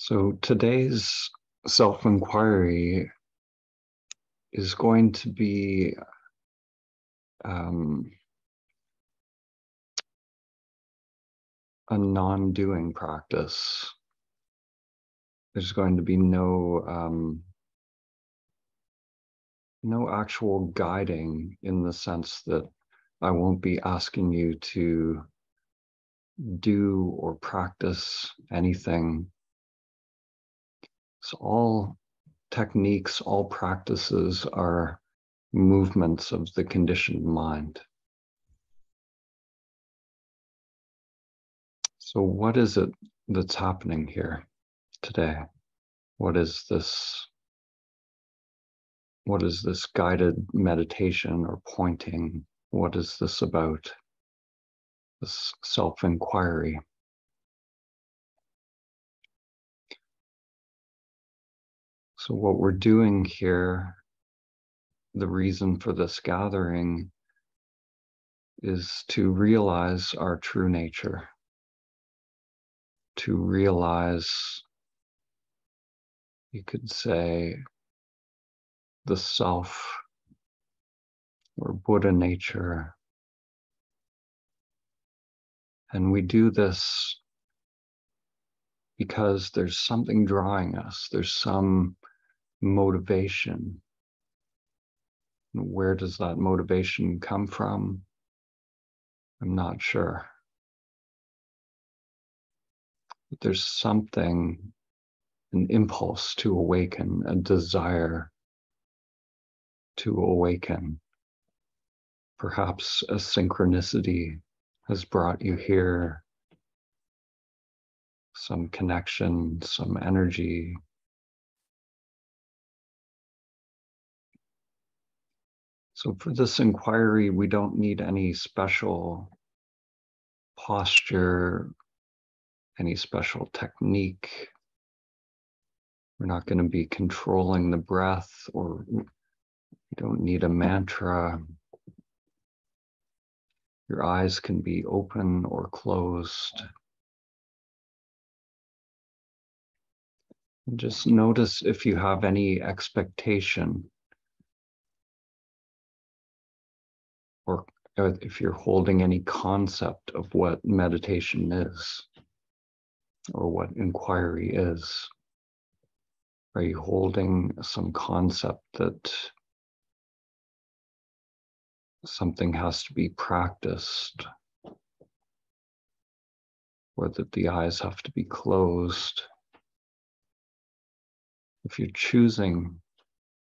So today's self inquiry is going to be um, a non doing practice. There's going to be no um, no actual guiding in the sense that I won't be asking you to do or practice anything. So, all techniques, all practices are movements of the conditioned mind. So, what is it that's happening here today? What is this? What is this guided meditation or pointing? What is this about? This self inquiry. So, what we're doing here, the reason for this gathering is to realize our true nature, to realize, you could say, the self or Buddha nature. And we do this because there's something drawing us, there's some motivation. Where does that motivation come from? I'm not sure. But there's something, an impulse to awaken, a desire to awaken. Perhaps a synchronicity has brought you here, some connection, some energy, So for this inquiry, we don't need any special posture, any special technique. We're not going to be controlling the breath or we don't need a mantra. Your eyes can be open or closed. And just notice if you have any expectation or if you're holding any concept of what meditation is or what inquiry is. Are you holding some concept that something has to be practiced or that the eyes have to be closed? If you're choosing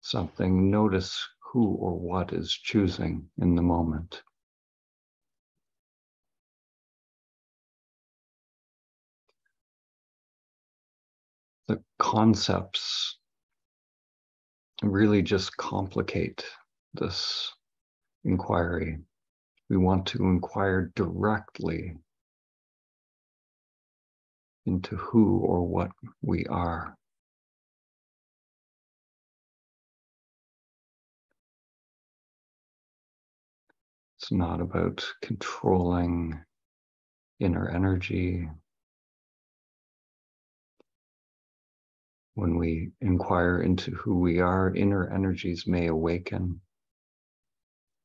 something, notice who or what is choosing in the moment. The concepts really just complicate this inquiry. We want to inquire directly into who or what we are. It's not about controlling inner energy. When we inquire into who we are, inner energies may awaken,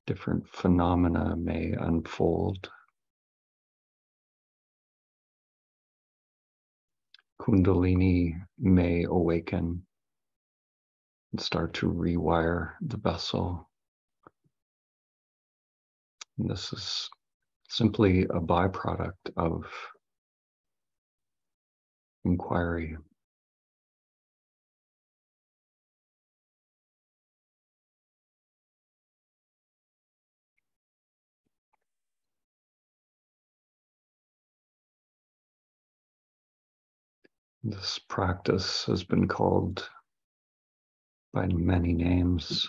different phenomena may unfold. Kundalini may awaken and start to rewire the vessel. And this is simply a byproduct of inquiry. This practice has been called by many names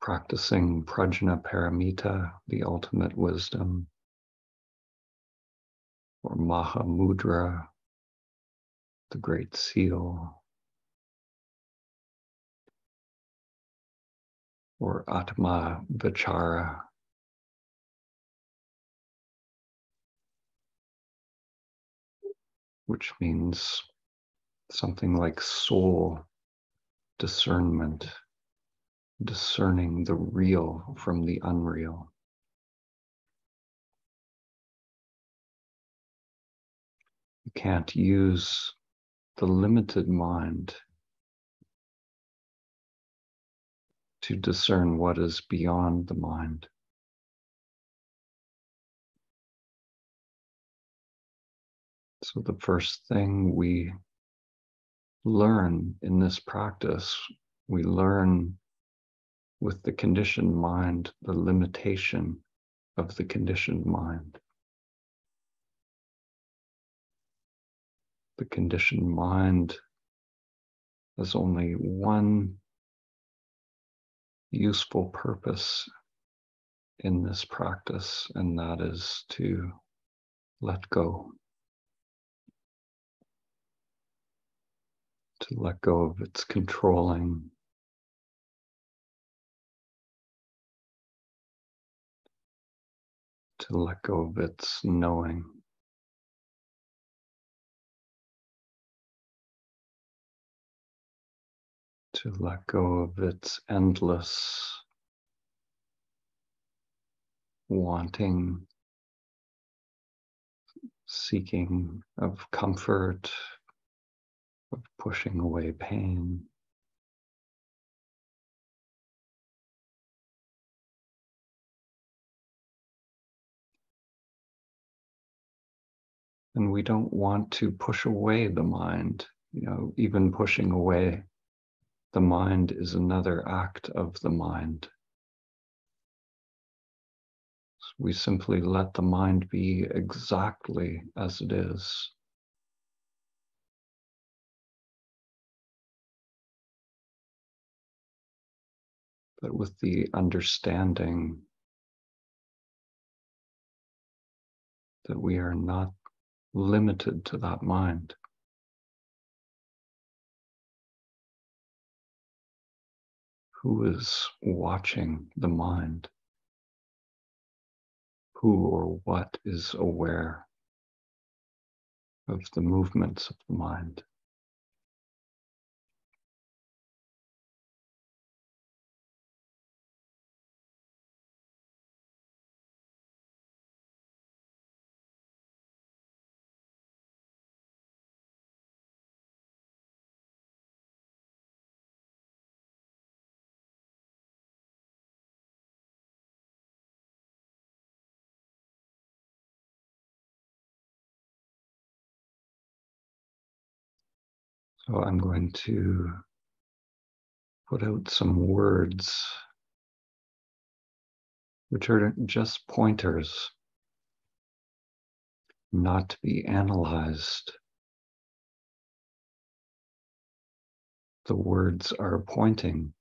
practicing prajnaparamita, the ultimate wisdom, or Mahamudra, the great seal, or Atma Vichara. which means something like soul discernment, discerning the real from the unreal. You can't use the limited mind to discern what is beyond the mind. So, the first thing we learn in this practice, we learn with the conditioned mind the limitation of the conditioned mind. The conditioned mind has only one useful purpose in this practice, and that is to let go. To let go of its controlling, to let go of its knowing. to let go of its endless wanting, seeking of comfort, of pushing away pain. And we don't want to push away the mind, you know, even pushing away the mind is another act of the mind. We simply let the mind be exactly as it is. But with the understanding that we are not limited to that mind. Who is watching the mind? Who or what is aware of the movements of the mind? So I'm going to put out some words which are just pointers, not to be analyzed. The words are pointing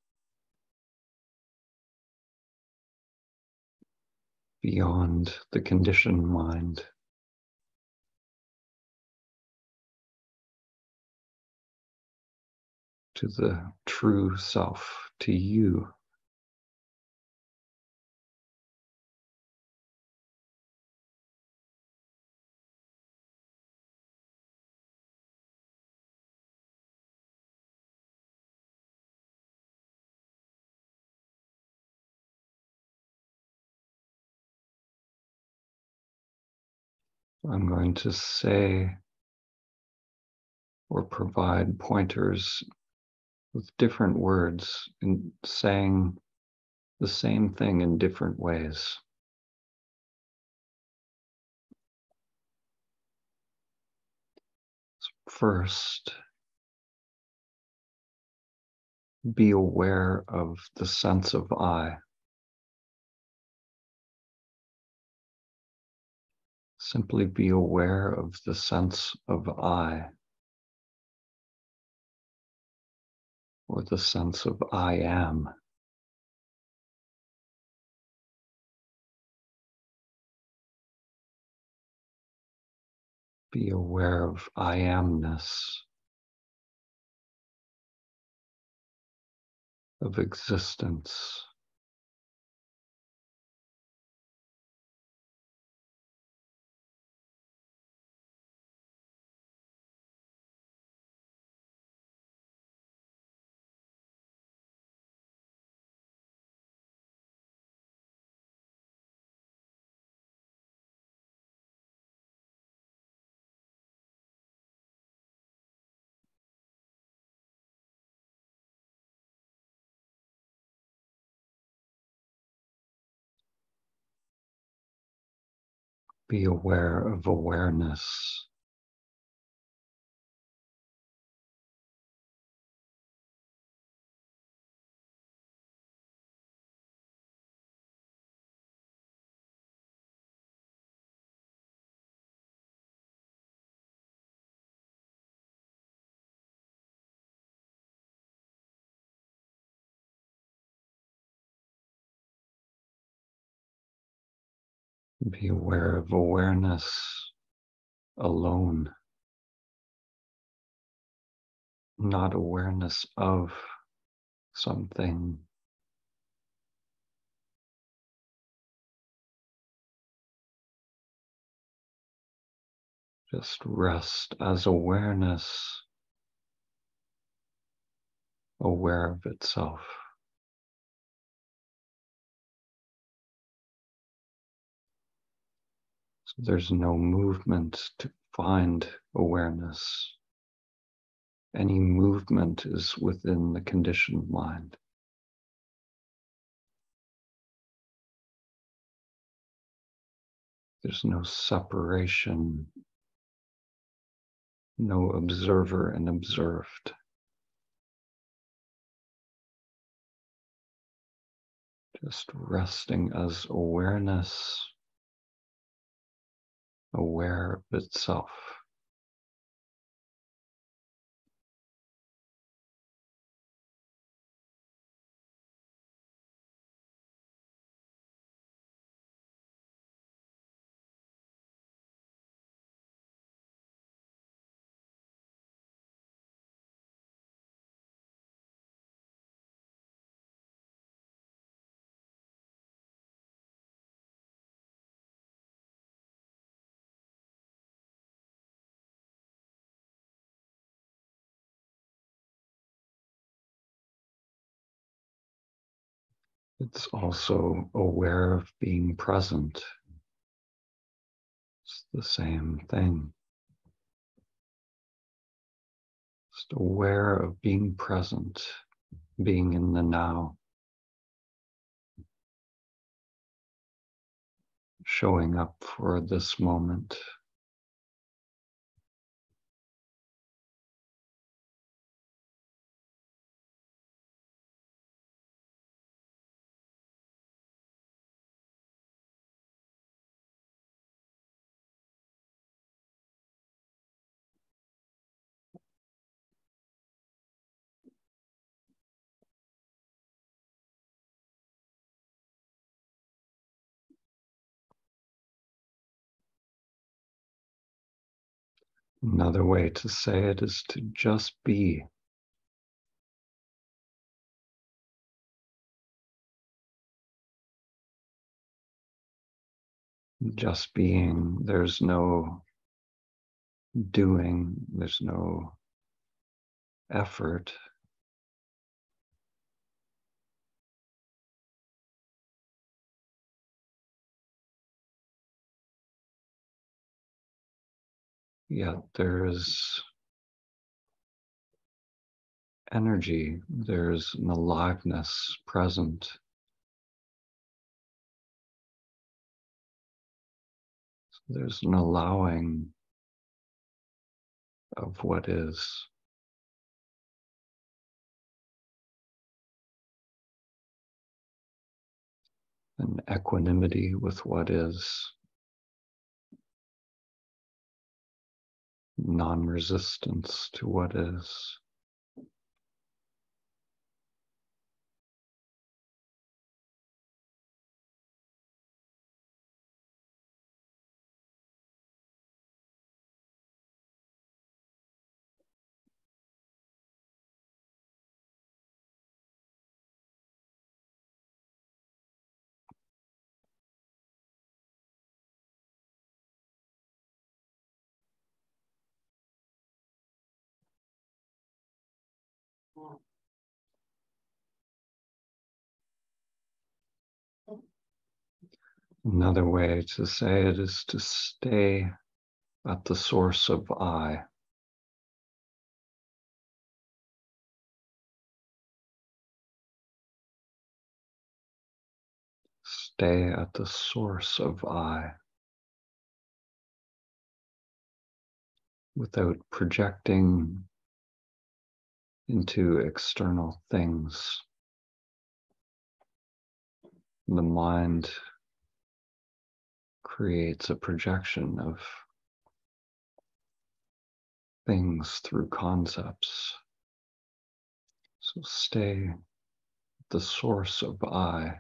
beyond the conditioned mind. To the true self, to you. I'm going to say or provide pointers with different words and saying the same thing in different ways. First, be aware of the sense of I. Simply be aware of the sense of I. or the sense of I am. Be aware of I amness, of existence. Be aware of awareness. Be aware of awareness alone, not awareness of something. Just rest as awareness, aware of itself. There's no movement to find awareness. Any movement is within the conditioned mind. There's no separation, no observer and observed. Just resting as awareness aware of itself. It's also aware of being present. It's the same thing. Just aware of being present, being in the now. Showing up for this moment. Another way to say it is to just be. Just being, there's no doing, there's no effort. Yet there's energy, there's an aliveness present. So there's an allowing of what is. An equanimity with what is. Non resistance to what is. Another way to say it is to stay at the source of I. Stay at the source of I. without projecting into external things. The mind creates a projection of things through concepts. So stay the source of I.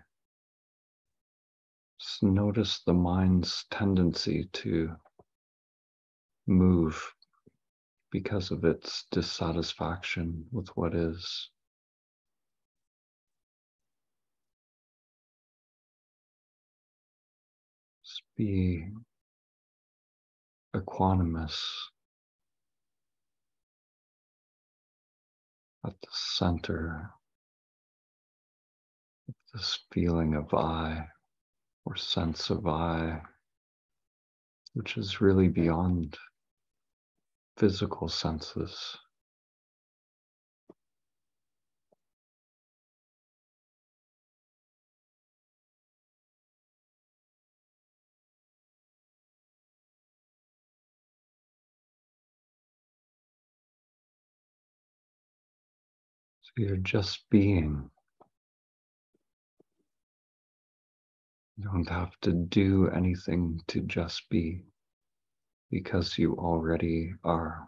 Just notice the mind's tendency to move because of its dissatisfaction with what is. Just be equanimous at the center of this feeling of I or sense of I, which is really beyond physical senses. So you're just being. You don't have to do anything to just be because you already are.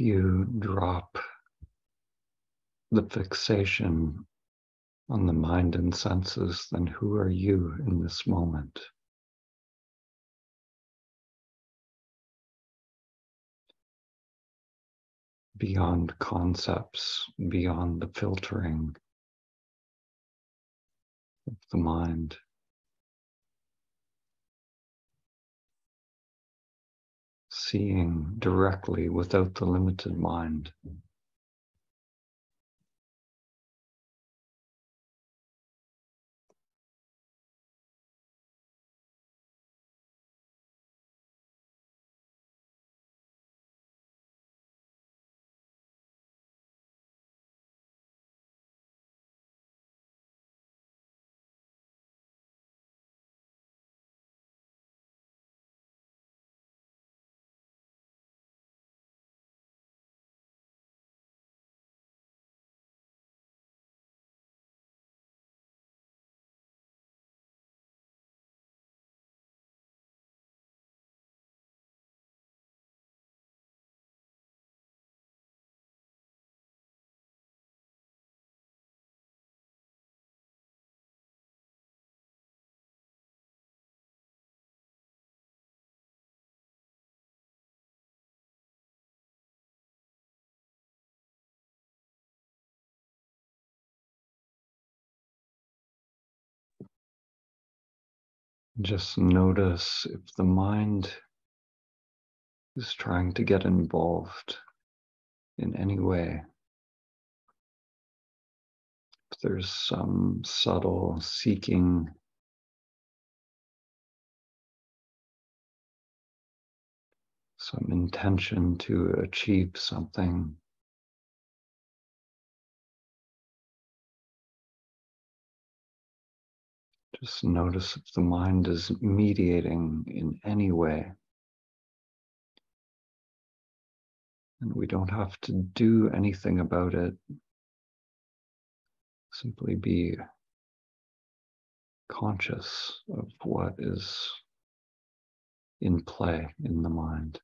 You drop the fixation on the mind and senses, then who are you in this moment? Beyond concepts, beyond the filtering of the mind. Seeing directly without the limited mind. Just notice if the mind is trying to get involved in any way. If there's some subtle seeking some intention to achieve something. Just notice if the mind is mediating in any way. And we don't have to do anything about it. Simply be conscious of what is in play in the mind.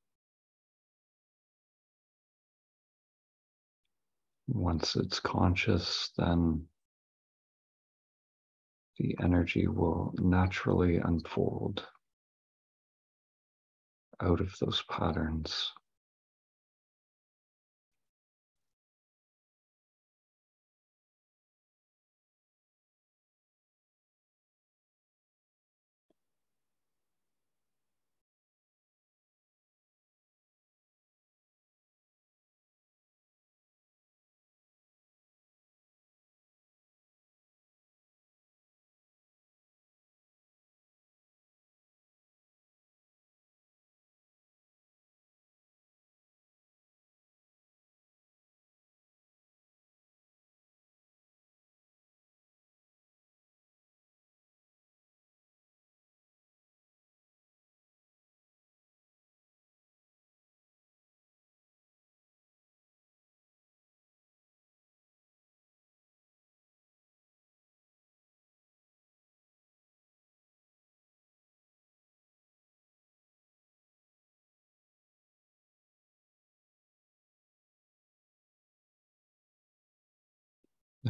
Once it's conscious, then the energy will naturally unfold out of those patterns.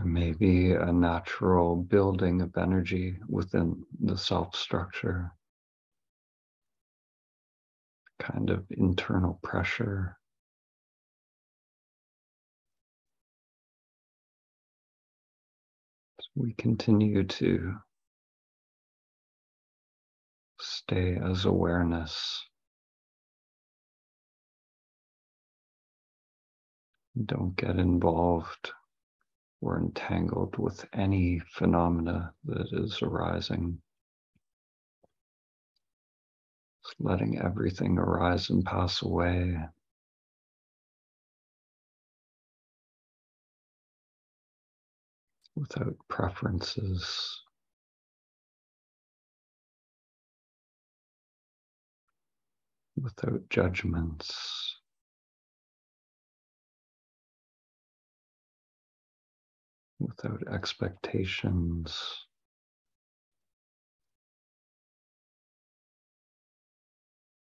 There may be a natural building of energy within the self structure, kind of internal pressure. We continue to stay as awareness. Don't get involved we're entangled with any phenomena that is arising. Just letting everything arise and pass away. Without preferences. Without judgments. Without expectations.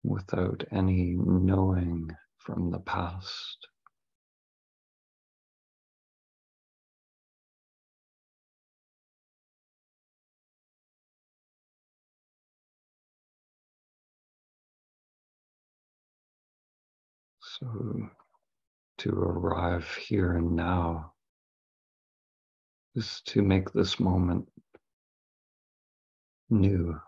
Without any knowing from the past. So to arrive here and now is to make this moment new.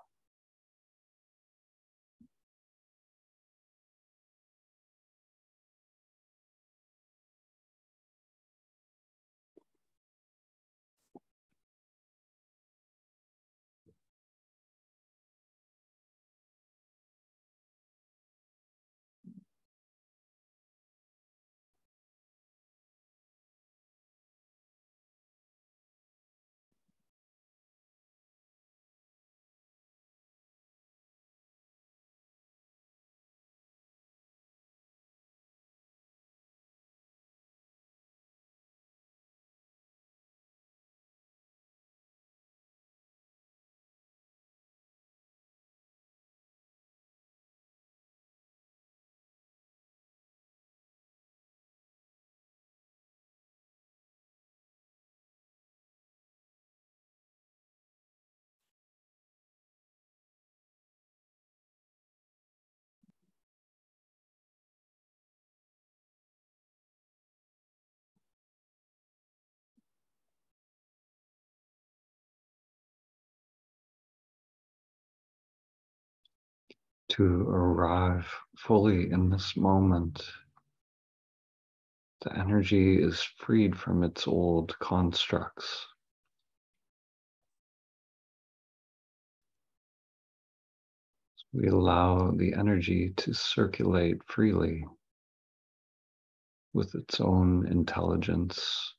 To arrive fully in this moment. The energy is freed from its old constructs. we allow the energy to circulate freely with its own intelligence.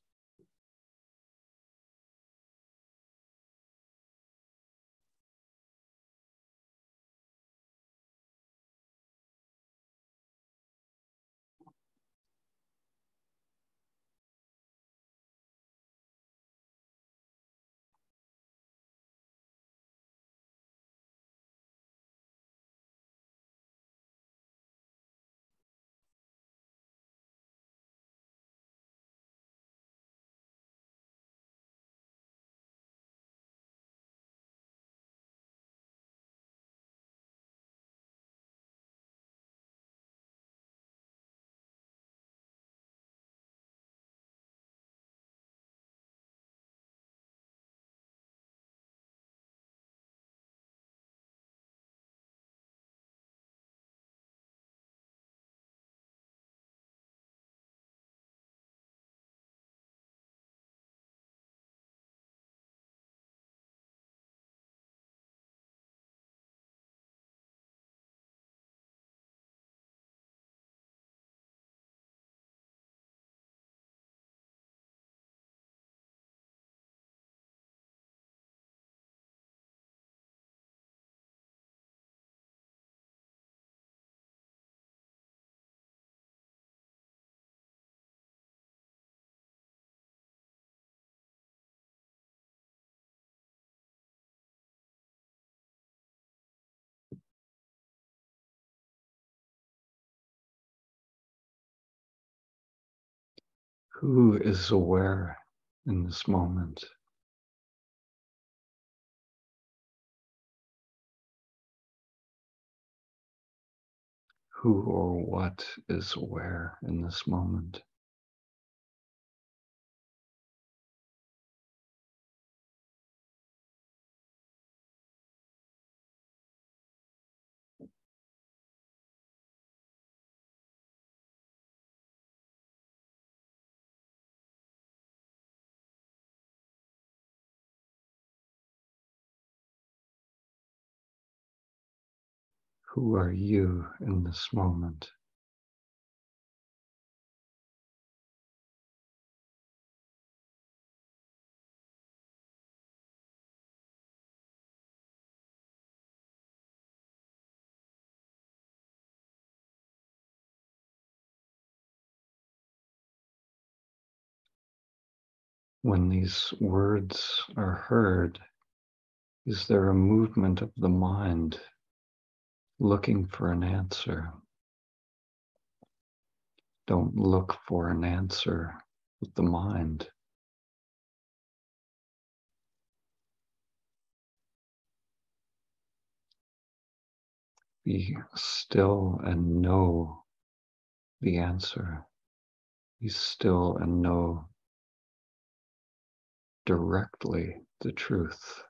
Who is aware in this moment? Who or what is aware in this moment? Who are you in this moment? When these words are heard, is there a movement of the mind looking for an answer? Don't look for an answer with the mind. Be still and know the answer. Be still and know directly the truth.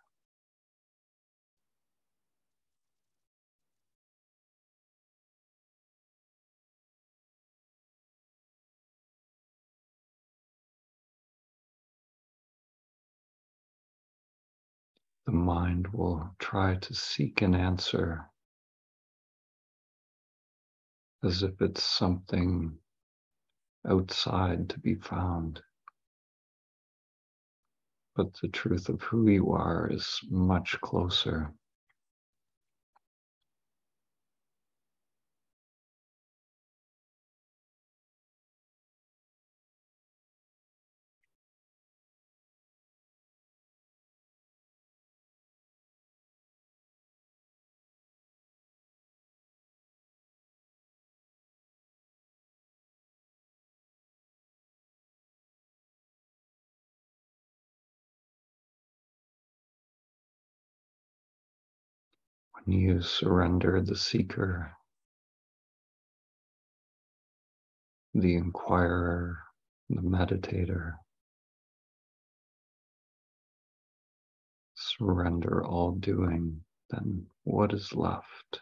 The mind will try to seek an answer as if it's something outside to be found. But the truth of who you are is much closer. When you surrender the seeker, the inquirer, the meditator, surrender all doing, then what is left?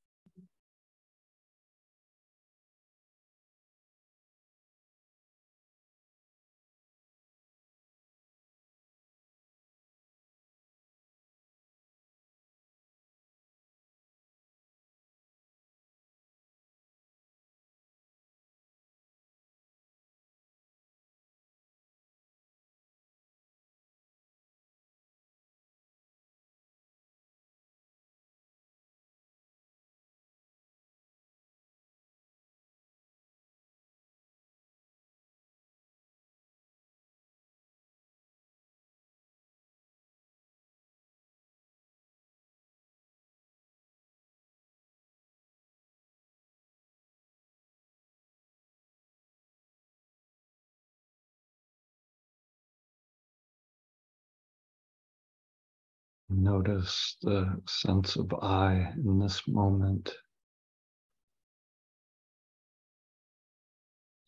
Notice the sense of I in this moment.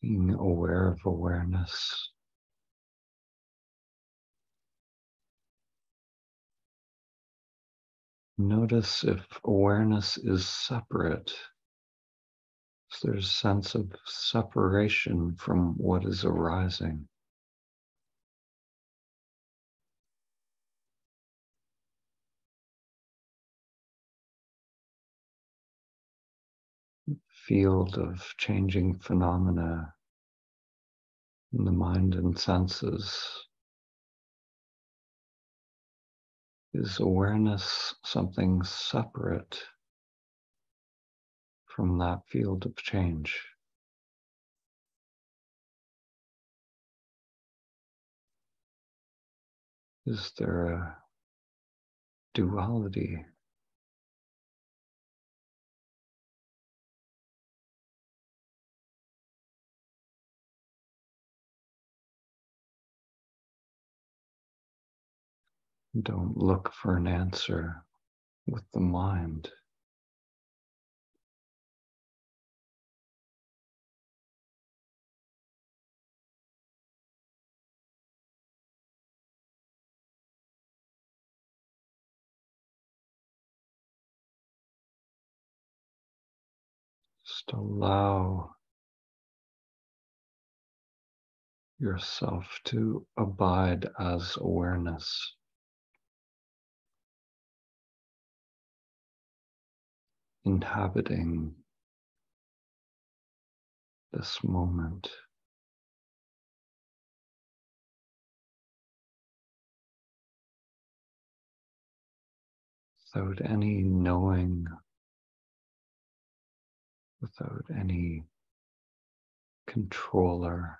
Being aware of awareness. Notice if awareness is separate. If there's a sense of separation from what is arising. Field of changing phenomena in the mind and senses. Is awareness something separate from that field of change? Is there a duality Don't look for an answer with the mind. Just allow yourself to abide as awareness. Inhabiting this moment. Without any knowing, without any controller.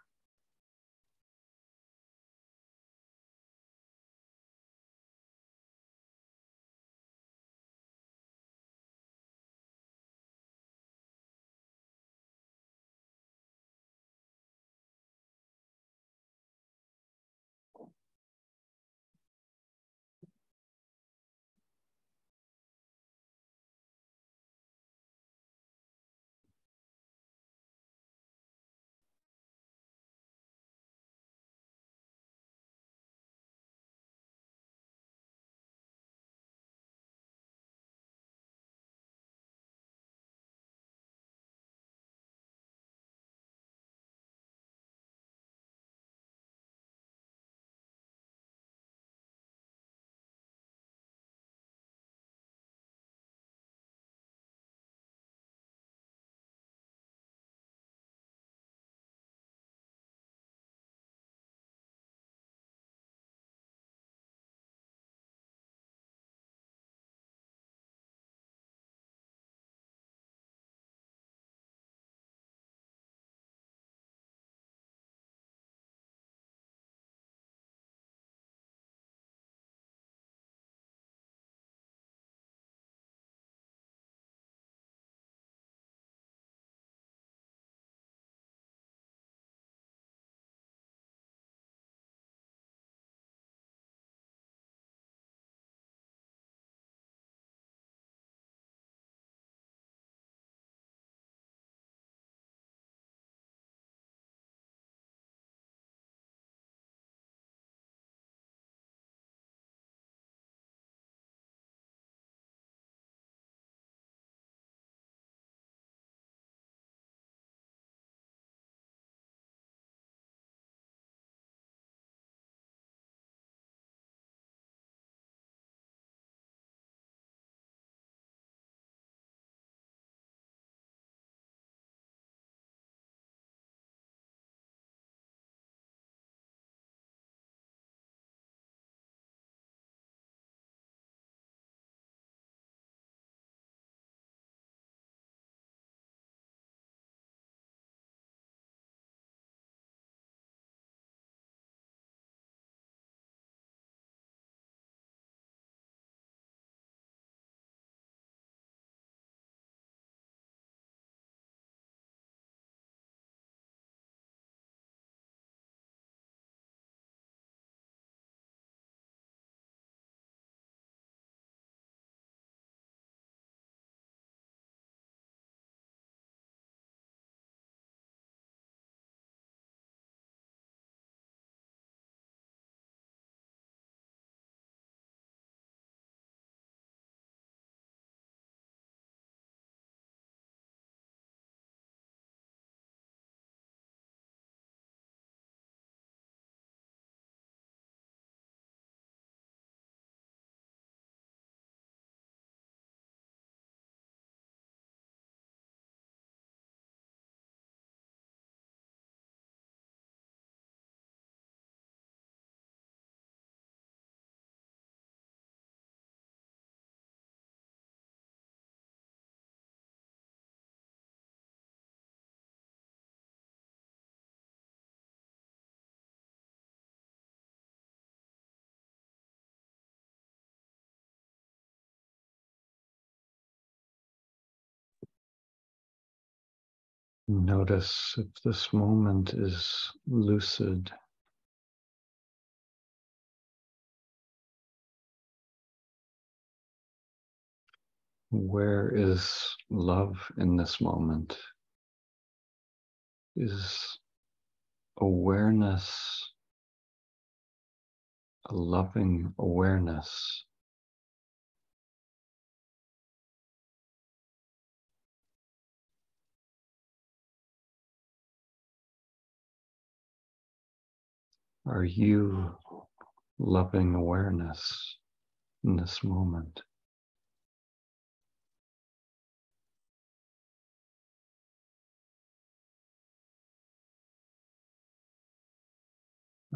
Notice if this moment is lucid. Where is love in this moment? Is awareness a loving awareness? Are you loving awareness in this moment?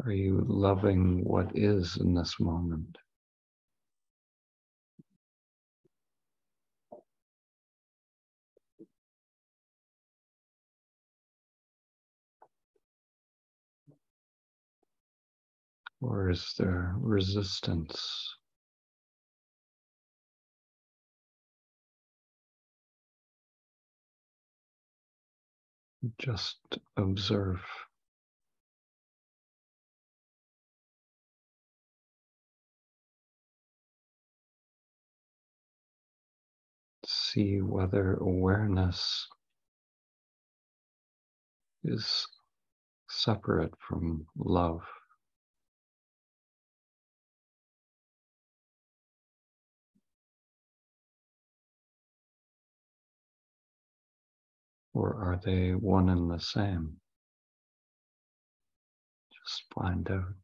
Are you loving what is in this moment? Or is there resistance? Just observe. See whether awareness is separate from love. Or are they one and the same? Just find out.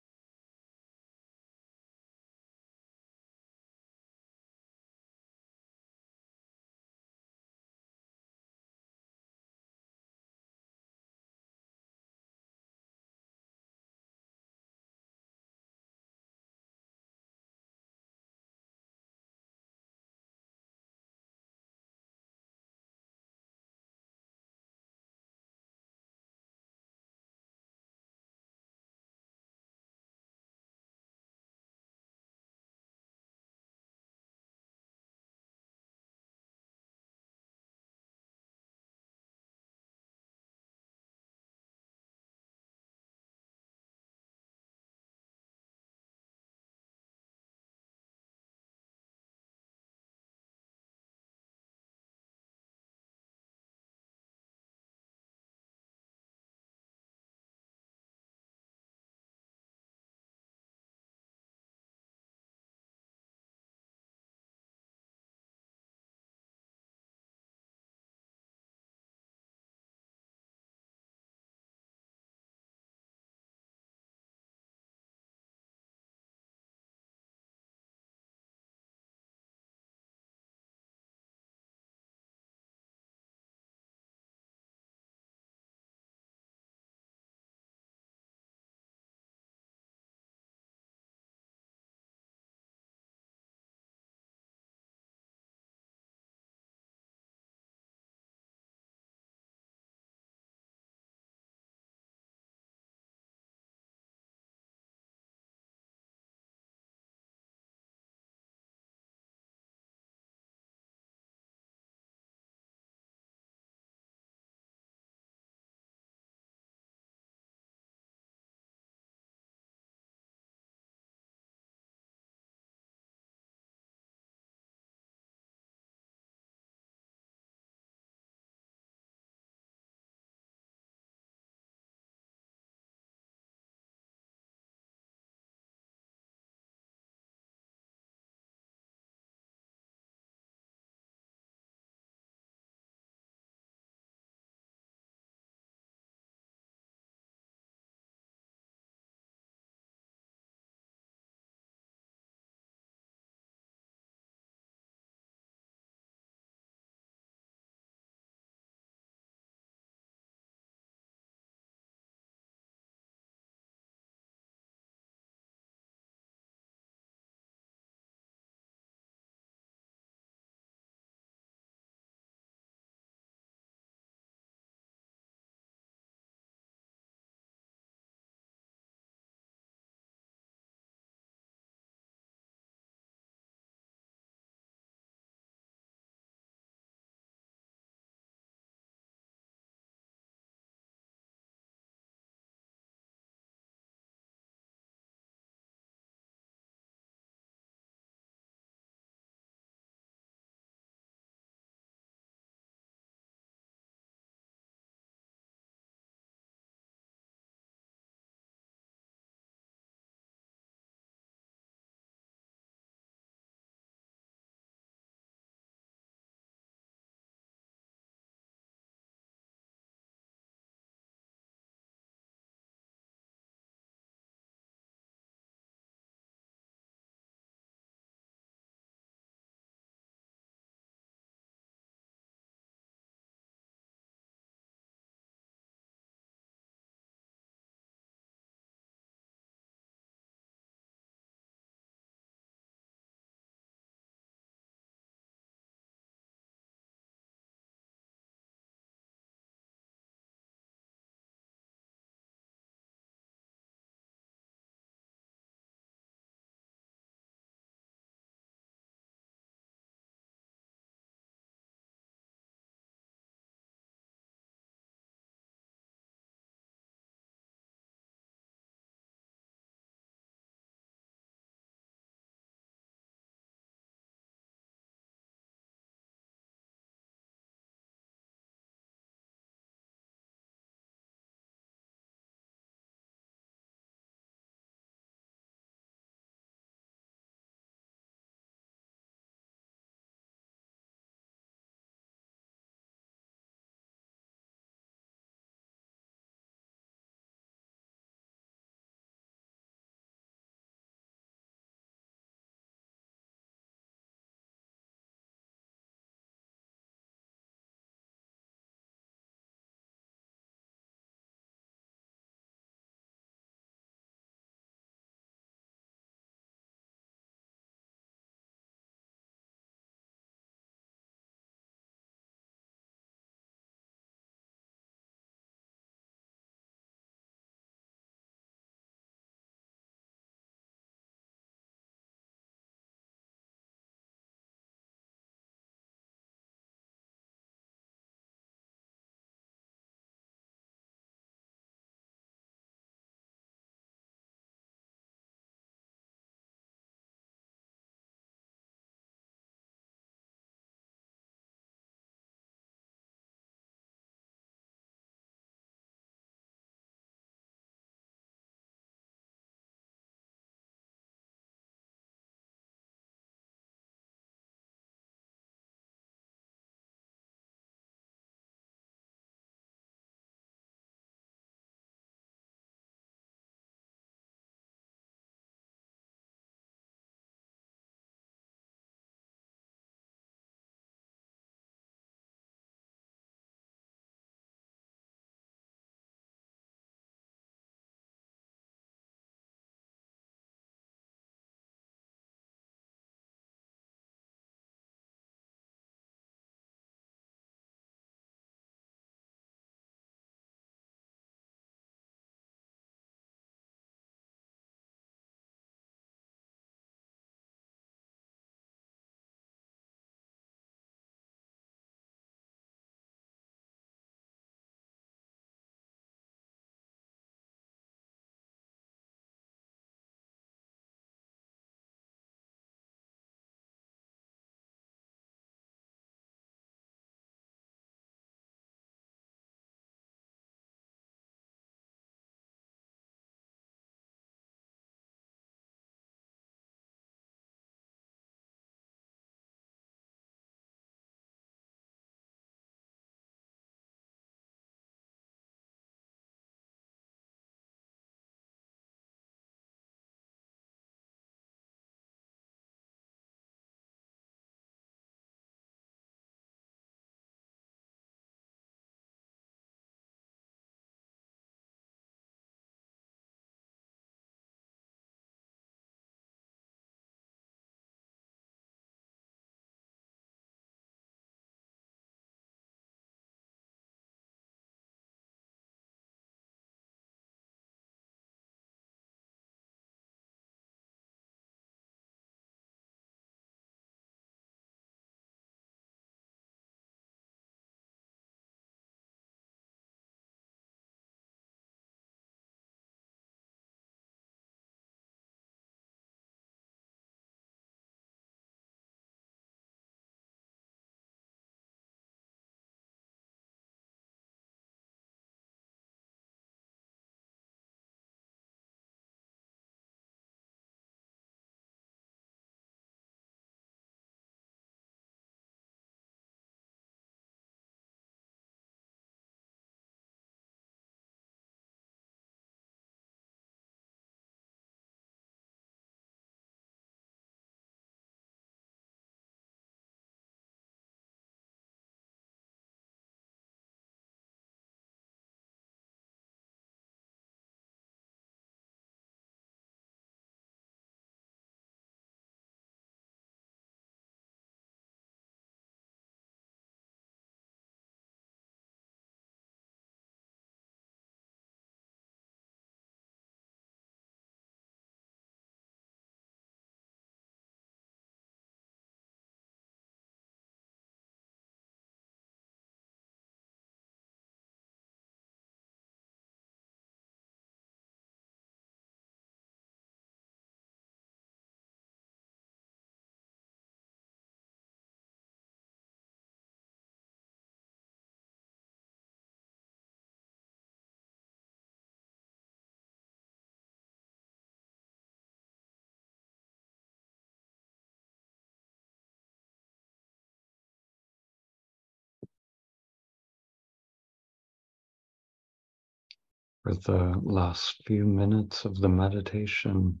For the last few minutes of the meditation,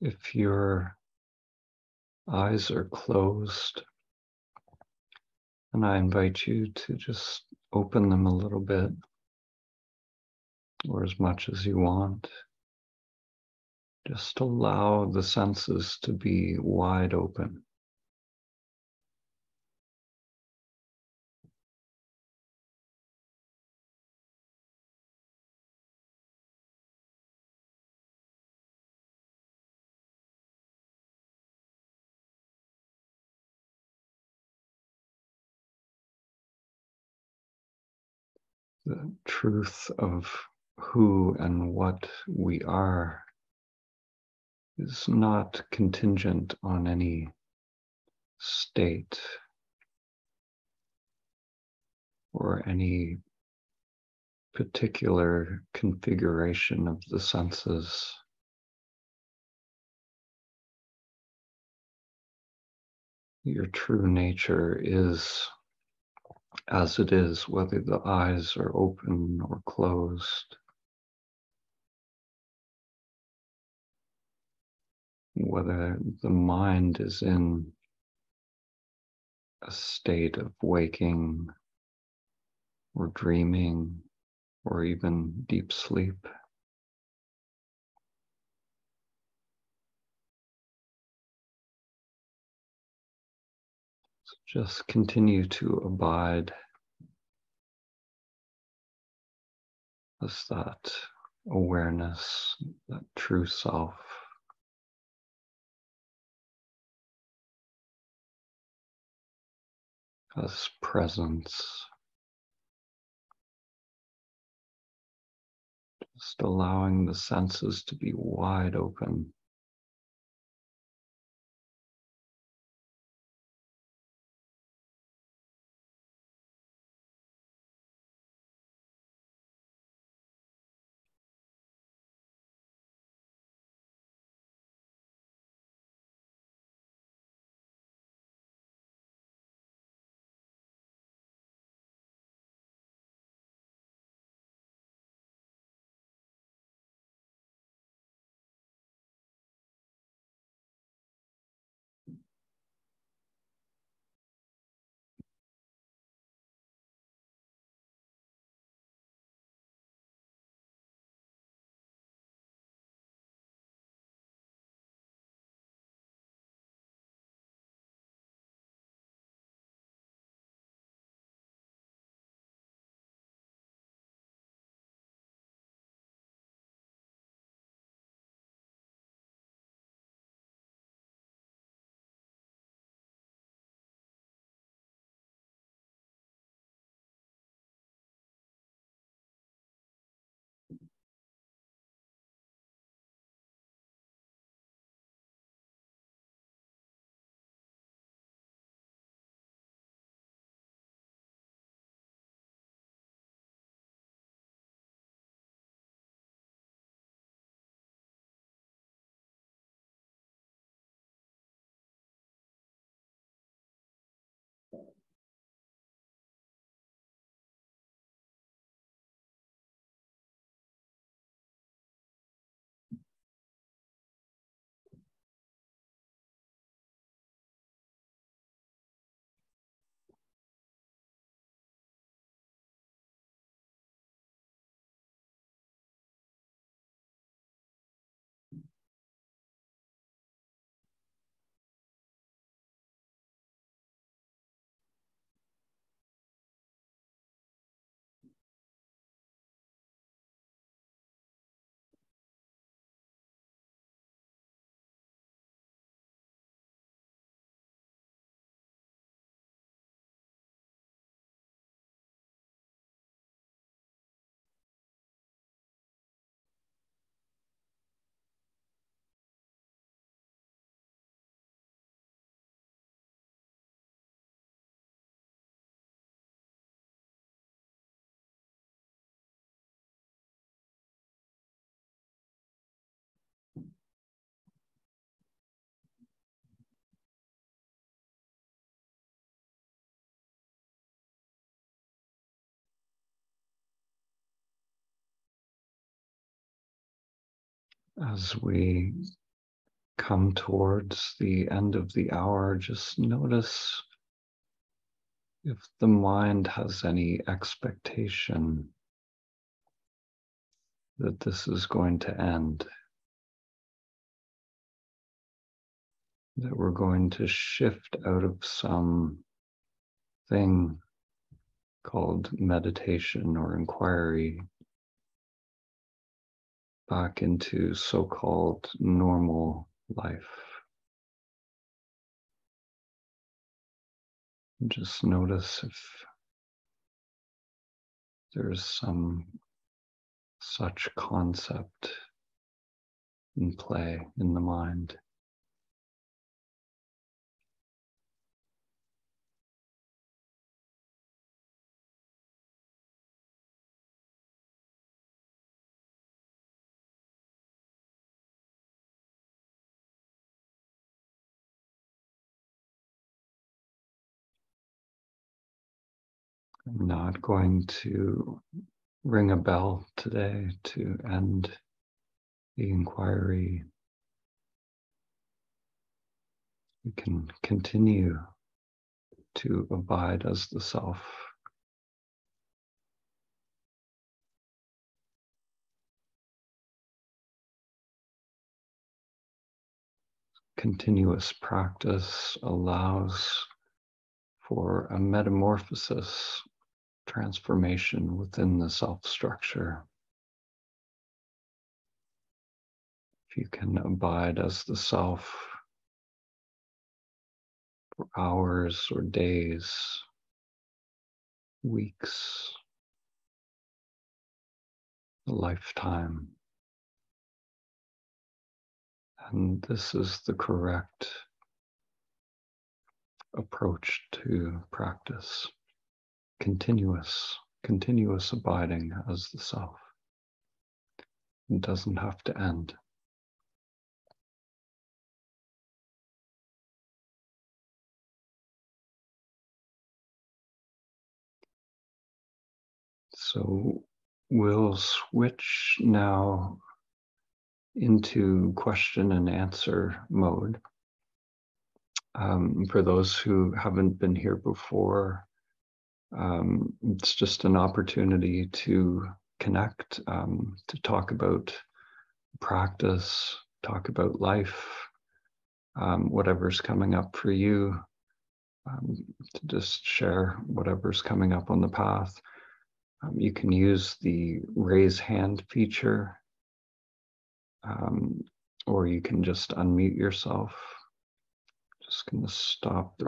if your eyes are closed, and I invite you to just open them a little bit or as much as you want. Just allow the senses to be wide open. The truth of who and what we are is not contingent on any state or any particular configuration of the senses. Your true nature is as it is, whether the eyes are open or closed. whether the mind is in a state of waking or dreaming or even deep sleep. Just continue to abide as that awareness, that true self. as presence. Just allowing the senses to be wide open. As we come towards the end of the hour, just notice if the mind has any expectation that this is going to end, that we're going to shift out of some thing called meditation or inquiry back into so called normal life. Just notice if there's some such concept in play in the mind. I'm not going to ring a bell today to end the inquiry. We can continue to abide as the self. Continuous practice allows for a metamorphosis transformation within the self structure. If you can abide as the self for hours or days, weeks, a lifetime. And this is the correct approach to practice continuous, continuous abiding as the self. It doesn't have to end. So we'll switch now into question and answer mode. Um, for those who haven't been here before, um, it's just an opportunity to connect, um, to talk about practice, talk about life, um, whatever's coming up for you, um, to just share whatever's coming up on the path. Um, you can use the raise hand feature, um, or you can just unmute yourself. Just going to stop the